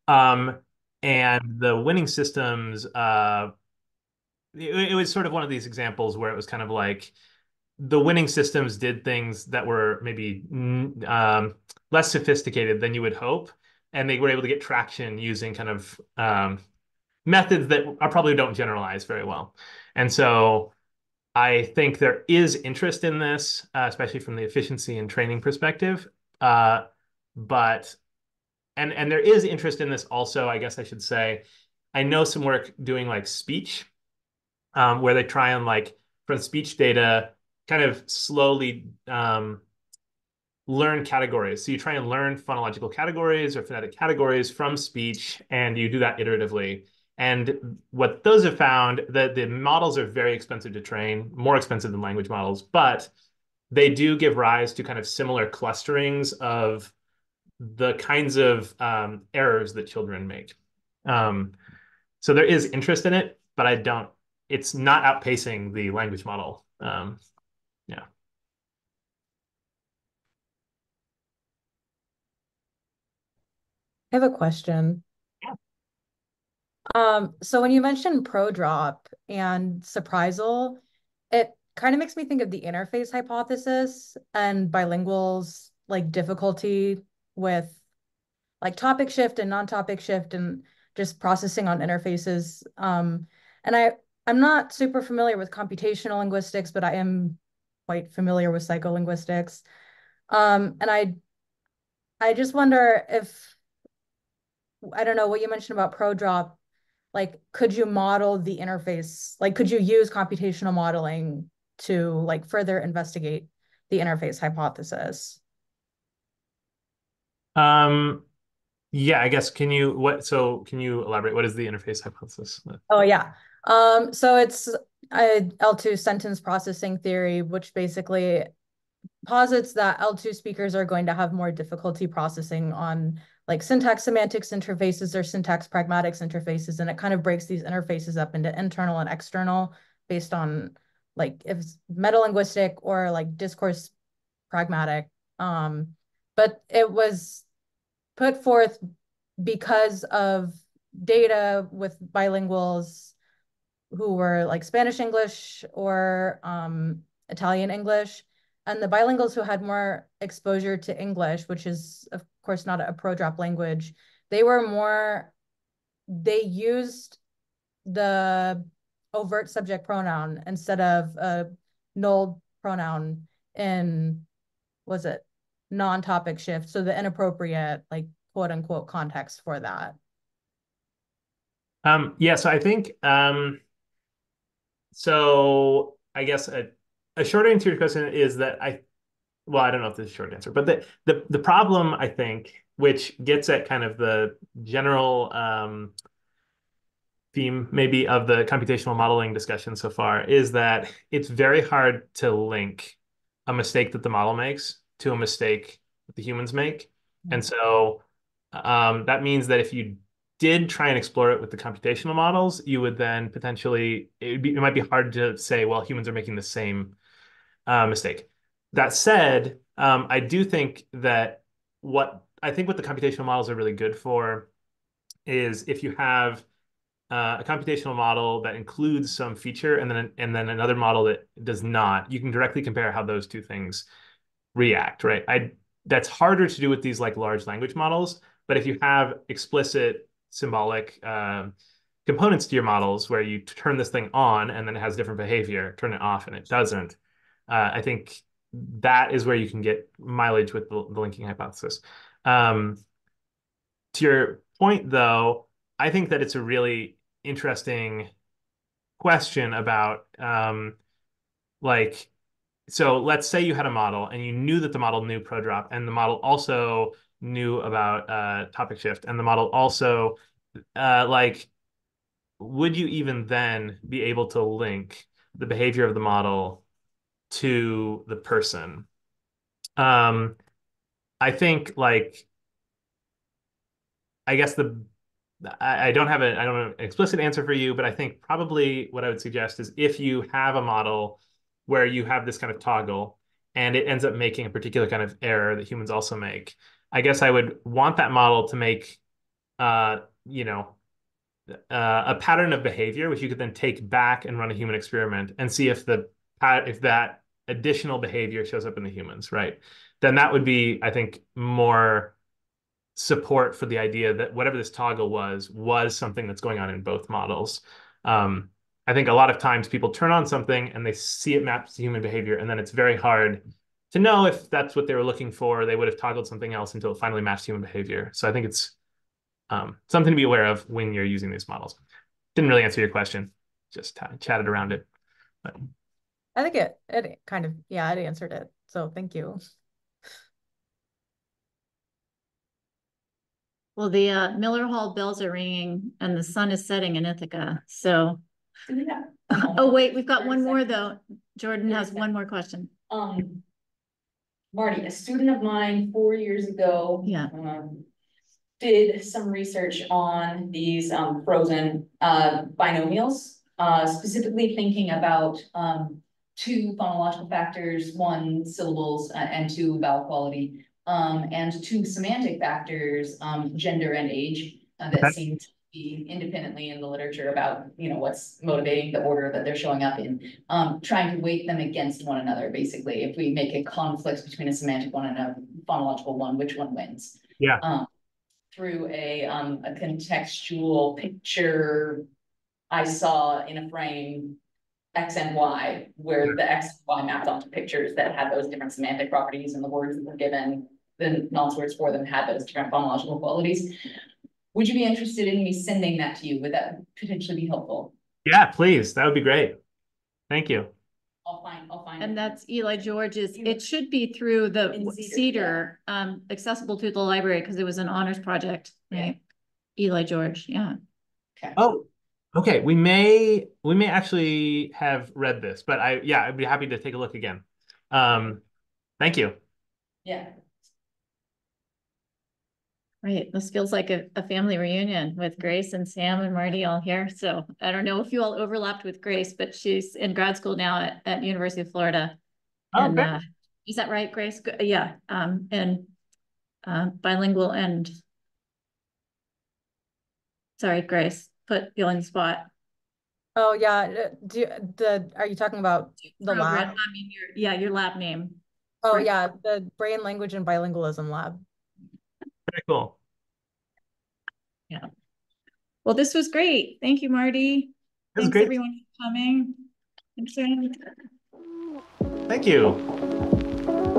Um, and the winning systems uh, it, it was sort of one of these examples where it was kind of like the winning systems did things that were maybe um, less sophisticated than you would hope, and they were able to get traction using kind of um, methods that are probably don't generalize very well. And so I think there is interest in this, uh, especially from the efficiency and training perspective. Uh, but and and there is interest in this also, I guess I should say. I know some work doing like speech um, where they try and like from speech data kind of slowly um, learn categories. So you try and learn phonological categories or phonetic categories from speech, and you do that iteratively. And what those have found that the models are very expensive to train, more expensive than language models, but they do give rise to kind of similar clusterings of the kinds of um, errors that children make. Um, so there is interest in it, but I don't it's not outpacing the language model. Um, yeah. I have a question. Yeah. Um, so when you mentioned ProDrop and Surprisal, it kind of makes me think of the interface hypothesis and bilinguals like difficulty with like topic shift and non-topic shift and just processing on interfaces. Um, and I I'm not super familiar with computational linguistics, but I am quite familiar with psycholinguistics. Um, and I, I just wonder if, I don't know what you mentioned about ProDrop, like, could you model the interface? Like, could you use computational modeling to like further investigate the interface hypothesis? Um, yeah, I guess, can you, what, so can you elaborate? What is the interface hypothesis? Oh, yeah. Um, so it's a L2 sentence processing theory, which basically posits that L2 speakers are going to have more difficulty processing on like syntax semantics interfaces or syntax pragmatics interfaces. And it kind of breaks these interfaces up into internal and external based on like if it's metalinguistic or like discourse pragmatic. Um, but it was put forth because of data with bilinguals who were like Spanish English or um, Italian English, and the bilinguals who had more exposure to English, which is of course not a pro drop language, they were more, they used the overt subject pronoun instead of a null pronoun in, was it non-topic shift? So the inappropriate like quote unquote context for that. Um, yeah, so I think um, so I guess a, a short answer to your question is that I, well, I don't know if this is a short answer, but the, the, the problem I think, which gets at kind of the general um, theme maybe of the computational modeling discussion so far is that it's very hard to link a mistake that the model makes to a mistake that the humans make. Mm-hmm. And so um, that means that if you did try and explore it with the computational models, you would then potentially it, be, it might be hard to say, well, humans are making the same uh, mistake. That said, um, I do think that what I think what the computational models are really good for is if you have uh, a computational model that includes some feature and then and then another model that does not, you can directly compare how those two things react, right? I that's harder to do with these like large language models, but if you have explicit symbolic um, components to your models where you turn this thing on and then it has different behavior, turn it off and it doesn't. Uh, I think that is where you can get mileage with the, the linking hypothesis. Um, to your point, though, I think that it's a really interesting question about um, like so let's say you had a model and you knew that the model knew ProDrop and the model also knew about uh, topic shift, and the model also uh, like would you even then be able to link the behavior of the model to the person? Um, I think like I guess the I, I don't have a I don't have an explicit answer for you, but I think probably what I would suggest is if you have a model where you have this kind of toggle and it ends up making a particular kind of error that humans also make, I guess I would want that model to make uh, you know, uh, a pattern of behavior, which you could then take back and run a human experiment and see if the if that additional behavior shows up in the humans, right? Then that would be, I think, more support for the idea that whatever this toggle was was something that's going on in both models. Um, I think a lot of times people turn on something and they see it maps to human behavior, and then it's very hard to know if that's what they were looking for. They would have toggled something else until it finally matched human behavior. So I think it's um, something to be aware of when you're using these models. Didn't really answer your question, just chatted around it. But. I think it, it kind of, yeah, it answered it. So thank you. Well, the uh, Miller Hall bells are ringing and the sun is setting in Ithaca. So, Yeah. oh, wait, we've got one more though. Jordan has one more question. Um. Marty, a student of mine four years ago. Yeah. um, Did some research on these um frozen uh binomials, uh specifically thinking about um. Two phonological factors, one syllables uh, and two vowel quality, um and two semantic factors, um gender and age. Uh, Okay. that seem to be independently in the literature about, you know, what's motivating the order that they're showing up in um, trying to weight them against one another, basically, if we make a conflict between a semantic one and a phonological one, which one wins? Yeah. Um, through a, um, a contextual picture I saw in a frame X and Y, where the X and Y mapped onto pictures that had those different semantic properties and the words that were given, the nonce words for them had those different phonological qualities. Would you be interested in me sending that to you? Would that potentially be helpful? Yeah, please. That would be great. Thank you. I'll find, I'll find. And that's Eli George's, it should be through the In w- Cedar, Cedar, um, accessible to the library because it was an honors project, Yeah. right? Eli George, yeah. Okay. Oh, okay. We may we may actually have read this, but I yeah, I'd be happy to take a look again. Um, thank you. Yeah, Right, this feels like a, a family reunion with Grace and Sam and Marty all here. So I don't know if you all overlapped with Grace, but she's in grad school now at, at University of Florida. Oh, And, uh, is that right, Grace? Yeah, um, and uh, bilingual and sorry, Grace, put you on spot. Oh, yeah. uh, Do, the, are you talking about the Program, lab? I mean, your, yeah, your lab name. Oh, Right. yeah, the Brain Language and Bilingualism Lab. Very cool. Yeah. Well, this was great. Thank you, Marty. This is Thanks great. everyone for coming. Thanks, Aaron. Thank you.